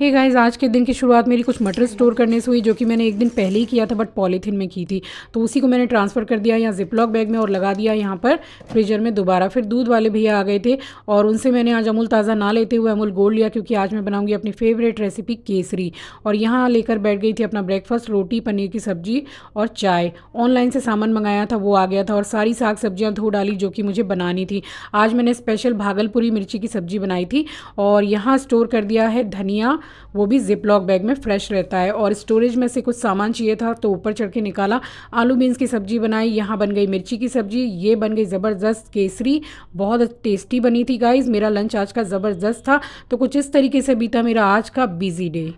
हे hey guys आज के दिन की शुरुआत मेरी कुछ मटर स्टोर करने से हुई, जो कि मैंने एक दिन पहले ही किया था बट पॉलीथीन में की थी। तो उसी को मैंने ट्रांसफ़र कर दिया यहाँ जिपलॉक बैग में और लगा दिया यहाँ पर फ्रीजर में दोबारा। फिर दूध वाले भैया आ गए थे और उनसे मैंने आज अमूल ताज़ा ना लेते हुए अमूल गोल्ड लिया, क्योंकि आज मैं बनाऊँगी अपनी फेवरेट रेसिपी केसरी। और यहाँ लेकर बैठ गई थी अपना ब्रेकफास्ट रोटी, पनीर की सब्ज़ी और चाय। ऑनलाइन से सामान मंगाया था, वो आ गया था और सारी साग सब्ज़ियाँ धो डाली, जो कि मुझे बनानी थी। आज मैंने स्पेशल भागलपुरी मिर्ची की सब्ज़ी बनाई थी और यहाँ स्टोर कर दिया है धनिया वो भी जिप लॉक बैग में फ्रेश रहता है और स्टोरेज में से कुछ सामान चाहिए था तो ऊपर चढ़ के निकाला। आलू बीन्स की सब्ज़ी बनाई, यहाँ बन गई मिर्ची की सब्ज़ी, ये बन गई ज़बरदस्त केसरी, बहुत टेस्टी बनी थी गाइज़ मेरा लंच आज का ज़बरदस्त था। तो कुछ इस तरीके से बीता मेरा आज का बिज़ी डे